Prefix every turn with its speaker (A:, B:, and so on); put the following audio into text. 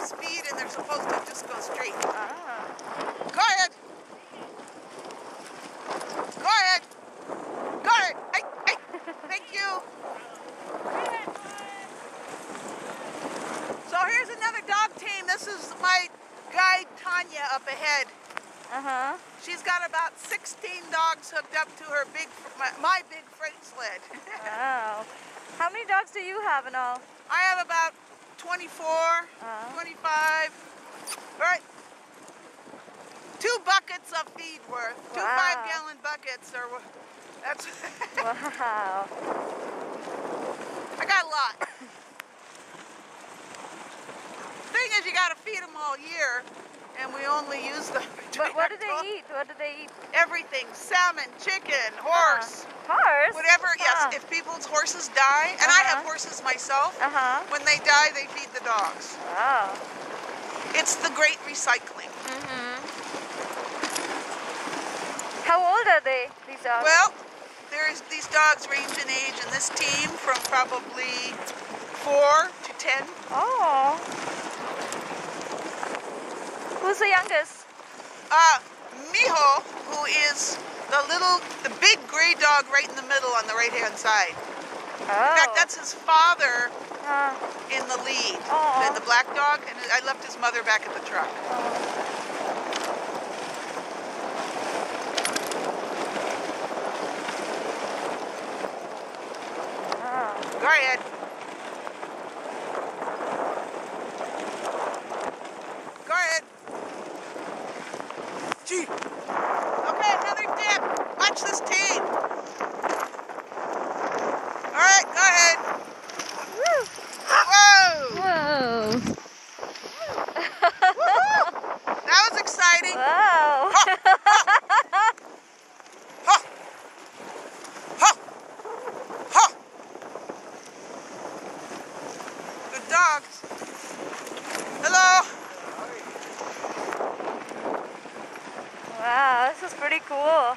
A: of speed and they're supposed to just go straight.
B: Ah.
A: Go ahead. Go ahead. Go ahead. Hey, hey. Thank you. So here's another dog team. This is my guide Tanya up ahead.
B: Uh-huh.
A: She's got about 16 dogs hooked up to her big, my, my big freight sled.
B: Wow. How many dogs do you have in all?
A: I have about 24,
B: Uh-huh.
A: 25. All right. Two buckets of feed worth. Two five gallon buckets are, wha- that's,
B: Wow.
A: I got a lot. Thing is, you gotta feed them all year, and we only use them.
B: But what do they eat? What do they eat?
A: Everything: salmon, chicken, horse,
B: Horse?
A: whatever.
B: Huh.
A: Yes, if people's horses die, and I have
B: Uh-huh.
A: horses myself.
B: Uh-huh.
A: When they die, they feed the dogs.
B: Wow.
A: It's the great recycling.
B: Mm-hmm. How old are they, these dogs?
A: Well, there's these dogs range in age in this team from probably four to ten.
B: Oh. Who's the youngest?
A: Uh, Mijo, who is the little, the big gray dog right in the middle on the right hand side.
B: Oh.
A: In fact, that's his father
B: Uh,
A: in the lead,
B: Aw.
A: the, the black dog, and I left his mother back at the truck.
B: oh.
A: Go ahead. Go ahead. Gee. Okay, another dip. Watch this team. All right, go ahead.
B: This is pretty cool.